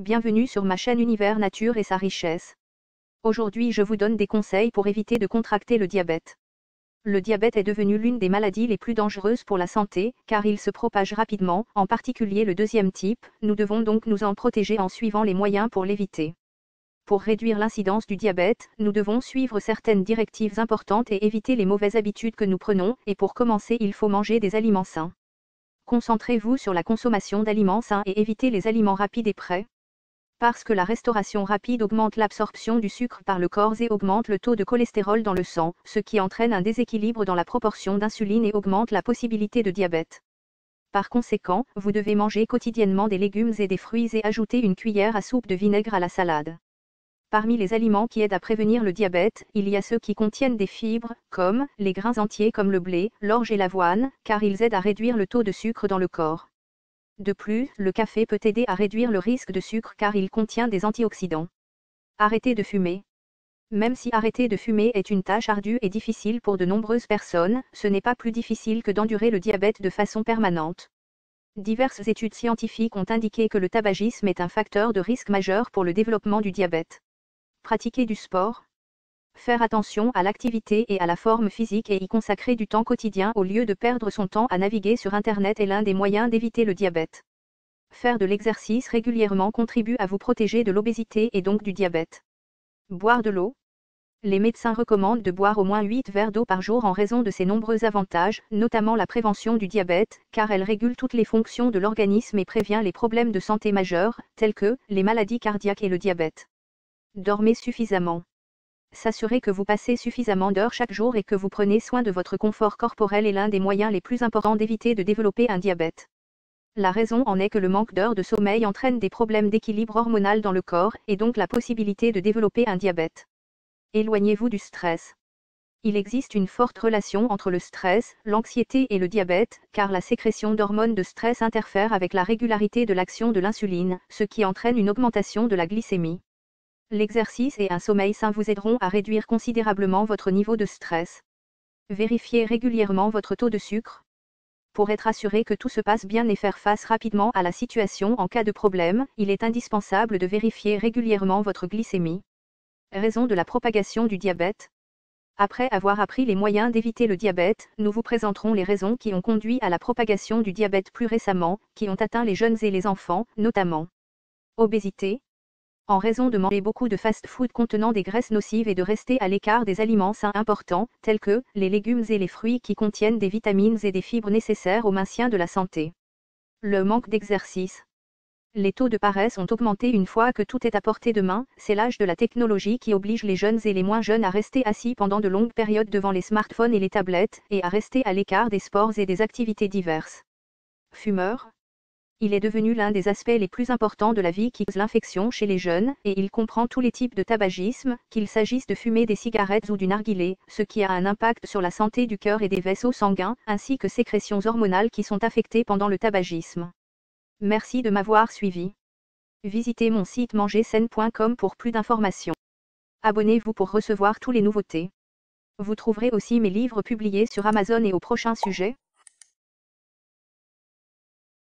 Bienvenue sur ma chaîne Univers Nature et sa richesse. Aujourd'hui je vous donne des conseils pour éviter de contracter le diabète. Le diabète est devenu l'une des maladies les plus dangereuses pour la santé, car il se propage rapidement, en particulier le deuxième type, nous devons donc nous en protéger en suivant les moyens pour l'éviter. Pour réduire l'incidence du diabète, nous devons suivre certaines directives importantes et éviter les mauvaises habitudes que nous prenons, et pour commencer il faut manger des aliments sains. Concentrez-vous sur la consommation d'aliments sains et évitez les aliments rapides et prêts. Parce que la restauration rapide augmente l'absorption du sucre par le corps et augmente le taux de cholestérol dans le sang, ce qui entraîne un déséquilibre dans la proportion d'insuline et augmente la possibilité de diabète. Par conséquent, vous devez manger quotidiennement des légumes et des fruits et ajouter une cuillère à soupe de vinaigre à la salade. Parmi les aliments qui aident à prévenir le diabète, il y a ceux qui contiennent des fibres, comme les grains entiers comme le blé, l'orge et l'avoine, car ils aident à réduire le taux de sucre dans le corps. De plus, le café peut aider à réduire le risque de sucre car il contient des antioxydants. Arrêtez de fumer. Même si arrêter de fumer est une tâche ardue et difficile pour de nombreuses personnes, ce n'est pas plus difficile que d'endurer le diabète de façon permanente. Diverses études scientifiques ont indiqué que le tabagisme est un facteur de risque majeur pour le développement du diabète. Pratiquer du sport. Faire attention à l'activité et à la forme physique et y consacrer du temps quotidien au lieu de perdre son temps à naviguer sur Internet est l'un des moyens d'éviter le diabète. Faire de l'exercice régulièrement contribue à vous protéger de l'obésité et donc du diabète. Boire de l'eau. Les médecins recommandent de boire au moins 8 verres d'eau par jour en raison de ses nombreux avantages, notamment la prévention du diabète, car elle régule toutes les fonctions de l'organisme et prévient les problèmes de santé majeurs, tels que les maladies cardiaques et le diabète. Dormez suffisamment. S'assurer que vous passez suffisamment d'heures chaque jour et que vous prenez soin de votre confort corporel est l'un des moyens les plus importants d'éviter de développer un diabète. La raison en est que le manque d'heures de sommeil entraîne des problèmes d'équilibre hormonal dans le corps et donc la possibilité de développer un diabète. Éloignez-vous du stress. Il existe une forte relation entre le stress, l'anxiété et le diabète, car la sécrétion d'hormones de stress interfère avec la régularité de l'action de l'insuline, ce qui entraîne une augmentation de la glycémie. L'exercice et un sommeil sain vous aideront à réduire considérablement votre niveau de stress. Vérifiez régulièrement votre taux de sucre. Pour être assuré que tout se passe bien et faire face rapidement à la situation en cas de problème, il est indispensable de vérifier régulièrement votre glycémie. Raison de la propagation du diabète. Après avoir appris les moyens d'éviter le diabète, nous vous présenterons les raisons qui ont conduit à la propagation du diabète plus récemment, qui ont atteint les jeunes et les enfants, notamment obésité, en raison de manger beaucoup de fast-food contenant des graisses nocives et de rester à l'écart des aliments sains importants, tels que les légumes et les fruits qui contiennent des vitamines et des fibres nécessaires au maintien de la santé. Le manque d'exercice. Les taux de paresse ont augmenté une fois que tout est à portée de main, c'est l'âge de la technologie qui oblige les jeunes et les moins jeunes à rester assis pendant de longues périodes devant les smartphones et les tablettes, et à rester à l'écart des sports et des activités diverses. Fumeurs, il est devenu l'un des aspects les plus importants de la vie qui cause l'infection chez les jeunes, et il comprend tous les types de tabagisme, qu'il s'agisse de fumer des cigarettes ou du narguilé, ce qui a un impact sur la santé du cœur et des vaisseaux sanguins, ainsi que sécrétions hormonales qui sont affectées pendant le tabagisme. Merci de m'avoir suivi. Visitez mon site mangerscène.com pour plus d'informations. Abonnez-vous pour recevoir tous les nouveautés. Vous trouverez aussi mes livres publiés sur Amazon et au prochain sujet.